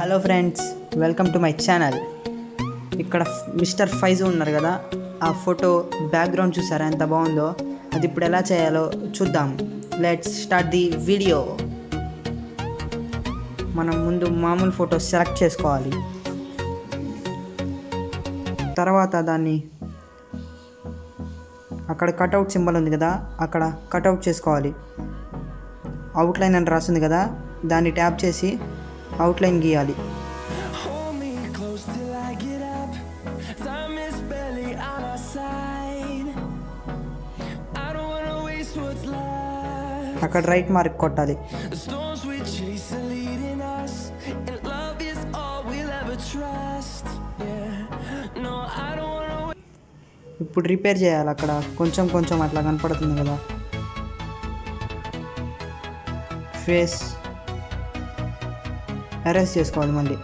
Hello friends welcome to my channel. ఇక్కడ mister Faiz ఉన్నారు కదా ఆ ఫోటో బ్యాక్గ్రౌండ్ చూసారా? ఎంత బాగుందో. అది ఇప్పుడు ఎలా చేయాలో చూద్దాం. లెట్స్ స్టార్ట్ ది వీడియో మనం ముందు మామూలు ఫోటో సెలెక్ట్ చేసుకోవాలి. తర్వాత దాన్ని అక్కడ కట్అవుట్ సింబల్ ఉంది కదా అక్కడ కట్అవుట్ చేసుకోవాలి. అవుట్లైన్ అని రాసింది కదా దాన్ని ట్యాప్ చేసి అవుట్లైన్ గీయాలి. అక్కడ రైట్ మార్క్ కొట్టాలి. ఇప్పుడు రిపేర్ చేయాలి అక్కడ. కొంచెం కొంచెం అట్లా కనపడుతుంది కదా. ఫేస్ అరెస్ట్ చేసుకోవాలి మళ్ళీ.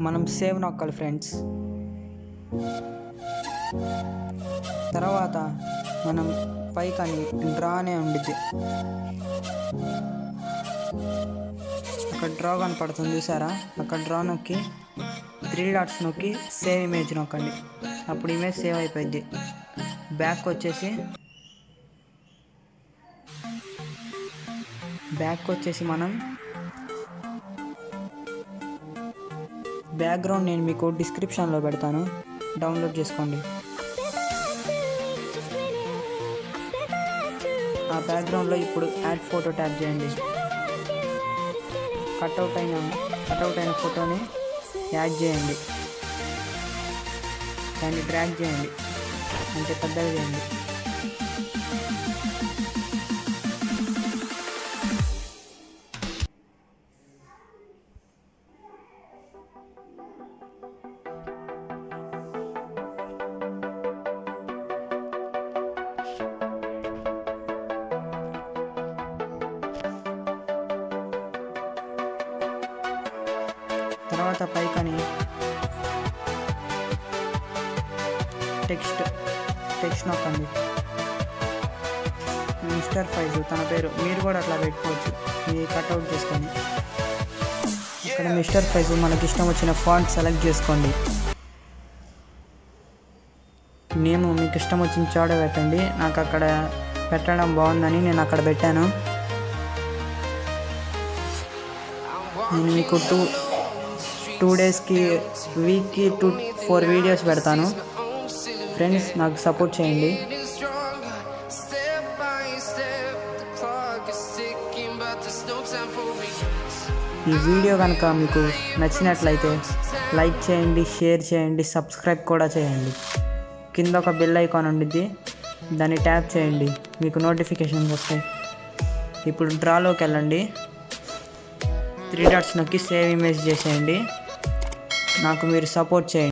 మనం సేవ్ నొక్కాలి ఫ్రెండ్స్ తర్వాత మనం పైకని డ్రా అనే ఉండిద్ది. అక్కడ డ్రా కనపడుతుంది చూసారా? అక్కడ డ్రా నొక్కి త్రీ డాట్స్ నొక్కి సేవ్ ఇమేజ్ నొక్కండి. అప్పుడు ఇమేజ్ సేవ్ అయిపోయింది. బ్యాక్ వచ్చేసి బ్యాక్ వచ్చేసి మనం బ్యాక్గ్రౌండ్ నేను మీకు డిస్క్రిప్షన్లో పెడతాను. డౌన్లోడ్ చేసుకోండి. ఆ బ్యాక్గ్రౌండ్లో ఇప్పుడు యాడ్ ఫోటో ట్యాప్ చేయండి. కట్అవుట్ అయిన కట్అవుట్ అయిన ఫోటోని యాడ్ చేయండి. దాన్ని డ్రాగ్ చేయండి. అంటే పెద్దగా చేయండి. తర్వాత పైకని టెక్స్ట్ టెక్స్ట్ నొక్కండి మిస్టర్ ఫైజ్ తన పేరు మీరు కూడా అట్లా పెట్టుకోవచ్చు. మీ కట్అవుట్ చేసుకొని ఇక్కడ మిస్టర్ ఫైజ్ మనకి ఇష్టం వచ్చిన ఫాంట్ సెలెక్ట్ చేసుకోండి. నేమ్ మీకు ఇష్టం వచ్చిన చోట పెట్టండి. నాకు అక్కడ పెట్టడం బాగుందని నేను అక్కడ పెట్టాను. నేను మీకు టూ టూ డేస్కి వీక్కి టూ ఫోర్ వీడియోస్ పెడతాను. ఫ్రెండ్స్ నాకు సపోర్ట్ చేయండి. ఈ వీడియో కనుక మీకు నచ్చినట్లయితే లైక్ చేయండి షేర్ చేయండి సబ్స్క్రైబ్ కూడా చేయండి. కింద ఒక బెల్ ఐకాన్ ఉండిద్ది. దాన్ని ట్యాప్ చేయండి. మీకు నోటిఫికేషన్స్ వస్తాయి. ఇప్పుడు డ్రాలోకి వెళ్ళండి. త్రీ డాట్స్ నొక్కి సేవ్ ఇమేజ్ చేసేయండి. నాకు మీరు సపోర్ట్ చేయండి.